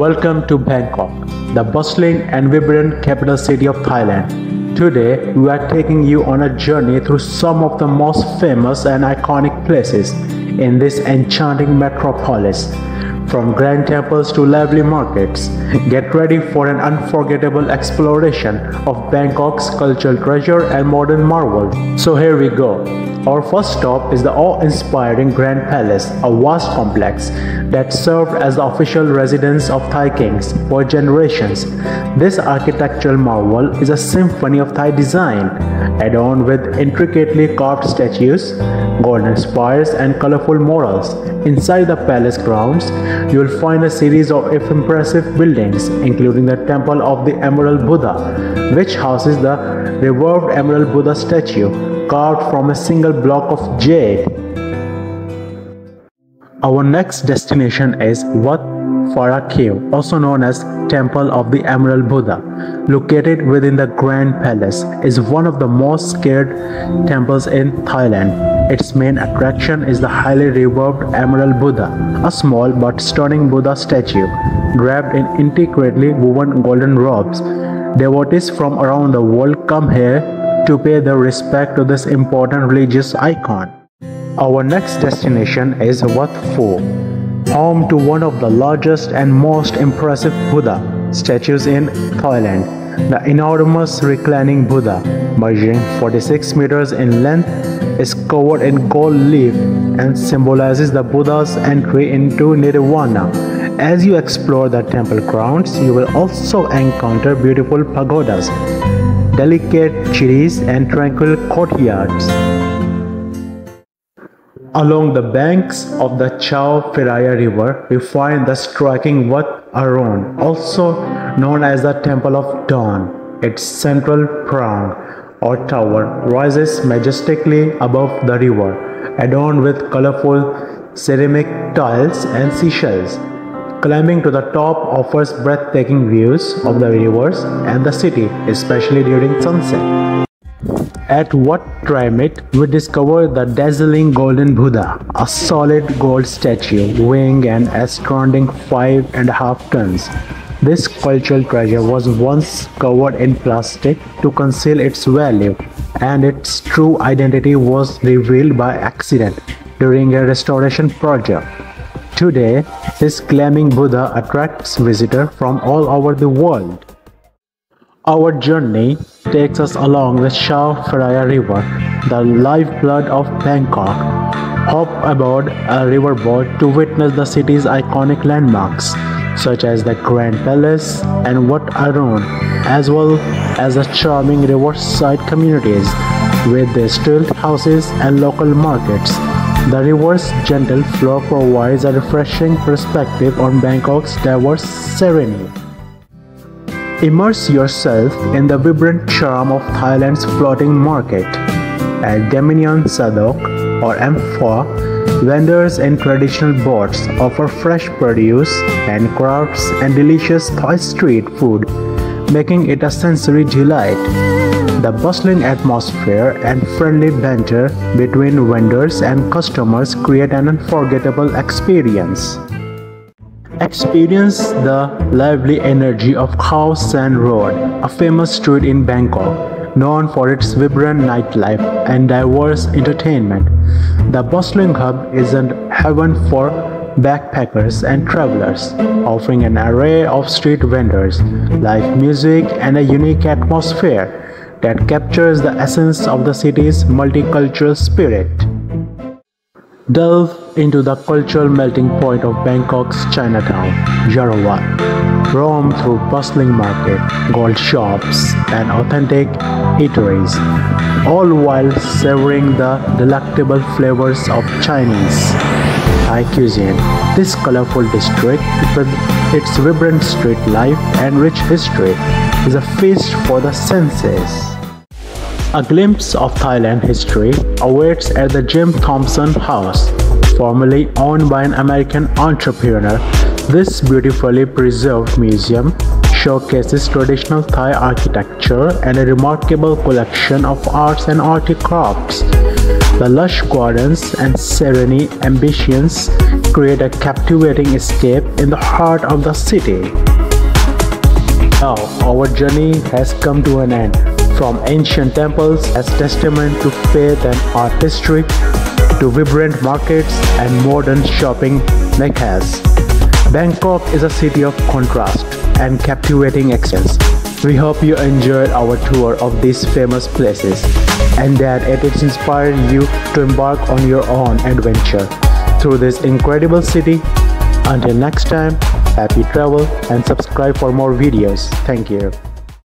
Welcome to Bangkok, the bustling and vibrant capital city of Thailand. Today, we are taking you on a journey through some of the most famous and iconic places in this enchanting metropolis. From grand temples to lively markets, get ready for an unforgettable exploration of Bangkok's cultural treasure and modern marvel. So here we go. Our first stop is the awe-inspiring Grand Palace, a vast complex that served as the official residence of Thai kings for generations. This architectural marvel is a symphony of Thai design, adorned with intricately carved statues, golden spires, and colorful murals. Inside the palace grounds, you will find a series of impressive buildings, including the Temple of the Emerald Buddha, which houses the revered Emerald Buddha statue carved from a single block of jade. Our next destination is Wat Phra Kaew, also known as Temple of the Emerald Buddha, located within the Grand Palace, is one of the most scared temples in Thailand. Its main attraction is the highly revered Emerald Buddha, a small but stunning Buddha statue, draped in intricately woven golden robes. Devotees from around the world come here to pay their respect to this important religious icon. Our next destination is Wat Pho, home to one of the largest and most impressive Buddha statues in Thailand. The enormous reclining Buddha, measuring 46 meters in length, is covered in gold leaf and symbolizes the Buddha's entry into Nirvana. As you explore the temple grounds, you will also encounter beautiful pagodas delicate trees and tranquil courtyards. Along the banks of the Chao Phraya River, we find the striking Wat Arun, also known as the Temple of Dawn. Its central prong or tower rises majestically above the river, adorned with colorful ceramic tiles and seashells. Climbing to the top offers breathtaking views of the rivers and the city, especially during sunset. At Wat Traimit, we discover the dazzling Golden Buddha, a solid gold statue weighing an astounding five and a half tons. This cultural treasure was once covered in plastic to conceal its value, and its true identity was revealed by accident during a restoration project. Today, this gleaming Buddha attracts visitors from all over the world. Our journey takes us along the Chao Phraya River, the lifeblood of Bangkok. Hop aboard a riverboat to witness the city's iconic landmarks, such as the Grand Palace and Wat Arun, as well as the charming riverside communities with their stilt houses and local markets. The river's gentle flow provides a refreshing perspective on Bangkok's diverse serenity. Immerse yourself in the vibrant charm of Thailand's floating market. At Damnoen Saduak or Amphawa, vendors in traditional boats offer fresh produce, and crafts and delicious Thai street food, making it a sensory delight. The bustling atmosphere and friendly banter between vendors and customers create an unforgettable experience. Experience the lively energy of Khao San Road, a famous street in Bangkok, known for its vibrant nightlife and diverse entertainment. The bustling hub is a heaven for backpackers and travelers, offering an array of street vendors, live music, and a unique atmosphere that captures the essence of the city's multicultural spirit. Delve into the cultural melting point of Bangkok's Chinatown, Yaowarat. Roam through bustling market, gold shops, and authentic eateries, all while savoring the delectable flavors of Chinese Thai cuisine. This colorful district, with its vibrant street life and rich history, is a feast for the senses. A glimpse of Thailand history awaits at the Jim Thompson House, formerly owned by an American entrepreneur. This beautifully preserved museum showcases traditional Thai architecture and a remarkable collection of arts and artifacts. The lush gardens and serene ambitions create a captivating escape in the heart of the city. Now, our journey has come to an end. From ancient temples as testament to faith and artistry, to vibrant markets and modern shopping meccas. Bangkok is a city of contrast and captivating excellence. We hope you enjoyed our tour of these famous places and that it has inspired you to embark on your own adventure through this incredible city. Until next time, happy travel and subscribe for more videos. Thank you.